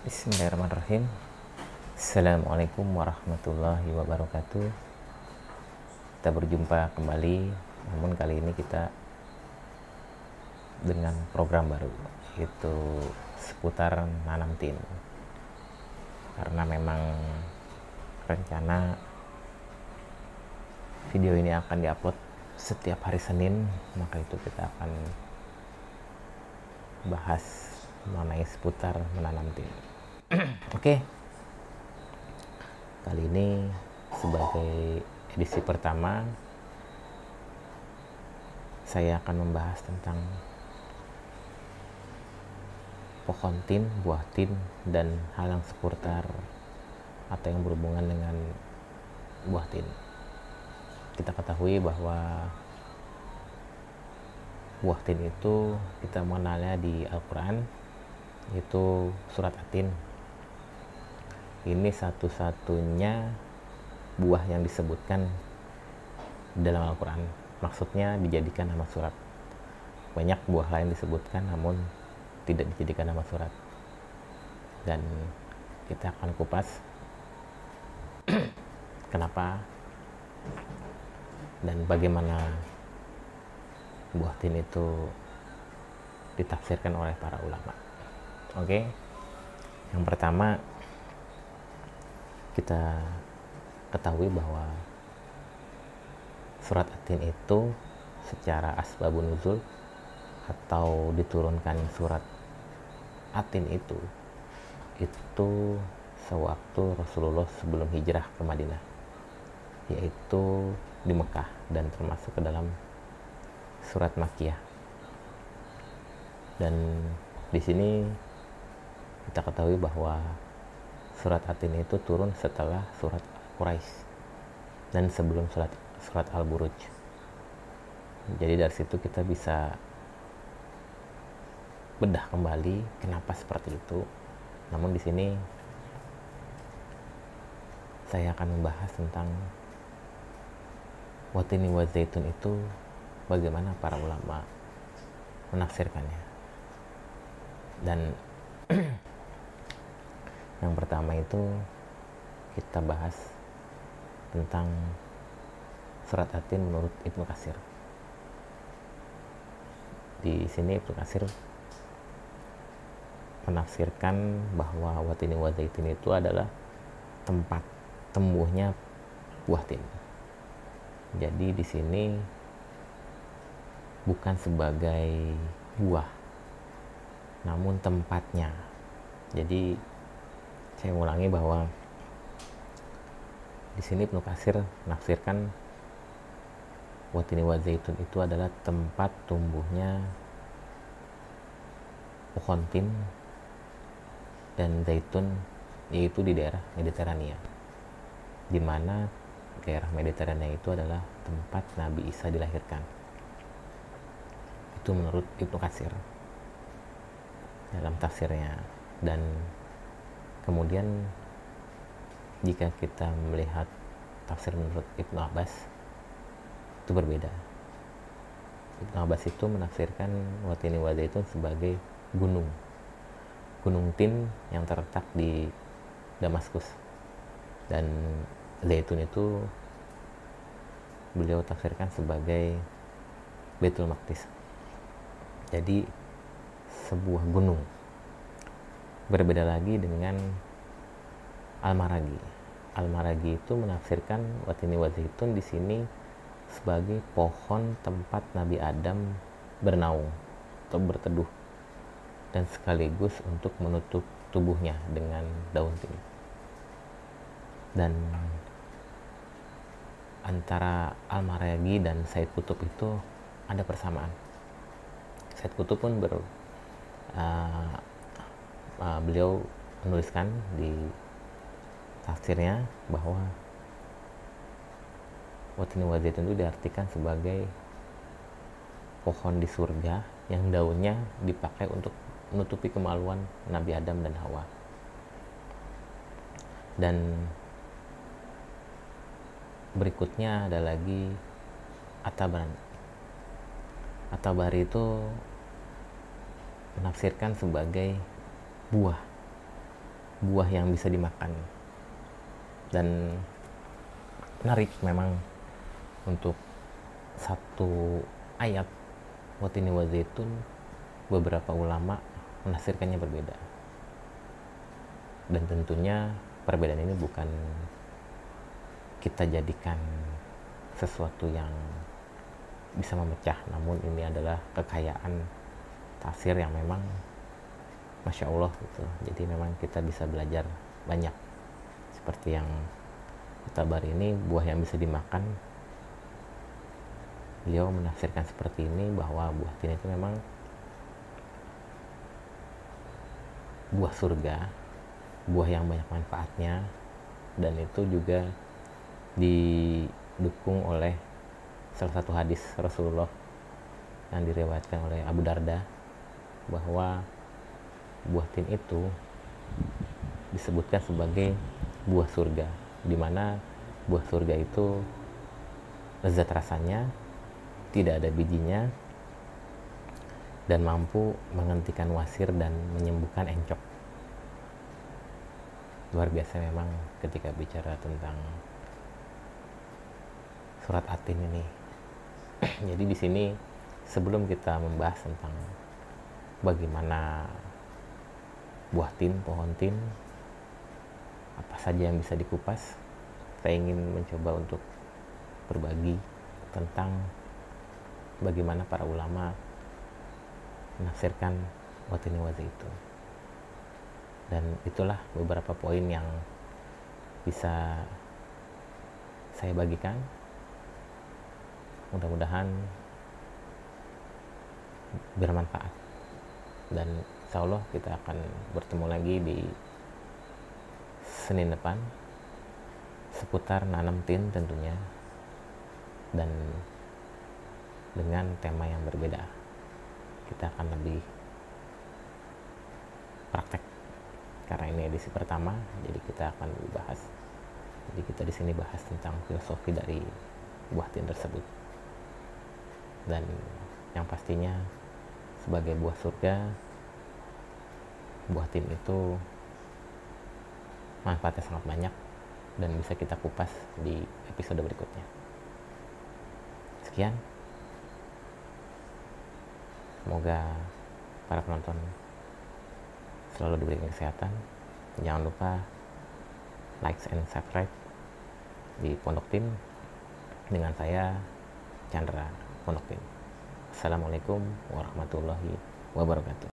Bismillahirrahmanirrahim. Assalamualaikum warahmatullahi wabarakatuh. Kita berjumpa kembali Namun kali ini kita Dengan program baru Yaitu seputar nanam tin. Karena memang Rencana Video ini akan diupload Setiap hari Senin Maka itu kita akan Bahas mengenai seputar menanam tin. Oke, kali ini sebagai edisi pertama, saya akan membahas tentang pohon tin, buah tin, dan hal yang seputar atau yang berhubungan dengan buah tin. Kita ketahui bahwa buah tin itu kita mengenalnya di Al-Quran itu surat Atin. Ini satu-satunya buah yang disebutkan dalam Al-Quran. Maksudnya dijadikan nama surat. Banyak buah lain disebutkan namun tidak dijadikan nama surat. Dan kita akan kupas kenapa dan bagaimana buah tin itu ditafsirkan oleh para ulama. Oke. Yang pertama kita ketahui bahwa surat Atin itu secara asbabun nuzul atau diturunkan surat Atin itu itu sewaktu Rasulullah sebelum hijrah ke Madinah yaitu di Mekah dan termasuk ke dalam surat Makiyah dan di sini kita ketahui bahwa surat Atin itu turun setelah surat Quraisy dan sebelum surat surat Al-Buruj. Jadi dari situ kita bisa bedah kembali kenapa seperti itu. Namun di sini saya akan membahas tentang watini wa zaitun itu bagaimana para ulama menafsirkannya. Dan Yang pertama itu kita bahas tentang surat Atin menurut Ibnu Kasir. Di sini Ibnu Kasir menafsirkan bahwa watini wazaitin itu adalah tempat tumbuhnya buah tin. Jadi di sini bukan sebagai buah, namun tempatnya. Jadi saya ulangi bahwa di sini Ibnu Kasir menafsirkan watini wa zaitun itu adalah tempat tumbuhnya pohon tin dan zaitun yaitu di daerah Mediterania di mana daerah Mediterania itu adalah tempat Nabi Isa dilahirkan. Itu menurut Ibnu Kasir dalam tafsirnya. Dan kemudian jika kita melihat tafsir menurut Ibnu Abbas itu berbeda. Ibnu Abbas itu menafsirkan Watini Wada itu sebagai gunung. Gunung tin yang terletak di Damaskus. Dan Zaitun itu beliau tafsirkan sebagai Betul Maktis jadi sebuah gunung berbeda lagi dengan Al-Maragi. Al-Maragi itu menafsirkan watini wazitun di sini sebagai pohon tempat Nabi Adam bernaung atau berteduh dan sekaligus untuk menutup tubuhnya dengan daun tin. Dan antara Al-Maragi dan Said Kutub itu ada persamaan. Said Kutub pun ber, uh, uh, beliau menuliskan di tafsirnya bahwa watini wazitun itu diartikan sebagai pohon di surga yang daunnya dipakai untuk menutupi kemaluan Nabi Adam dan Hawa. Dan berikutnya ada lagi Ataban. Atabari itu menafsirkan sebagai buah. Buah yang bisa dimakan. Dan menarik memang untuk satu ayat. Watini wa beberapa ulama menafsirkannya berbeda. Dan tentunya perbedaan ini bukan kita jadikan sesuatu yang bisa memecah namun ini adalah kekayaan tafsir yang memang masya Allah gitu. Jadi memang kita bisa belajar banyak. Seperti yang bar ini buah yang bisa dimakan. Beliau menafsirkan seperti ini bahwa buah tin itu memang buah surga buah yang banyak manfaatnya dan itu juga didukung oleh salah satu hadis Rasulullah yang direwatkan oleh Abu Darda bahwa buah tin itu disebutkan sebagai buah surga di mana buah surga itu lezat rasanya tidak ada bijinya dan mampu menghentikan wasir dan menyembuhkan encok. Luar biasa memang ketika bicara tentang surat atin ini. Jadi di sini sebelum kita membahas tentang bagaimana buah tin, pohon tin, apa saja yang bisa dikupas, saya ingin mencoba untuk berbagi tentang bagaimana para ulama menafsirkan watini wazi itu. Dan itulah beberapa poin yang bisa saya bagikan. Mudah-mudahan bermanfaat dan insya Allah kita akan bertemu lagi di Senin depan seputar nanam tin tentunya dan dengan tema yang berbeda. Kita akan lebih praktek karena ini edisi pertama jadi kita akan bahas jadi kita di sini bahas tentang filosofi dari buah tin tersebut. Dan yang pastinya sebagai buah surga buah tim itu manfaatnya sangat banyak dan bisa kita kupas di episode berikutnya. Sekian. Semoga para penonton selalu diberikan kesehatan. Jangan lupa like and subscribe di Pondok Tim. Dengan saya Chandra Pondok Tim. Assalamualaikum warahmatullahi wabarakatuh.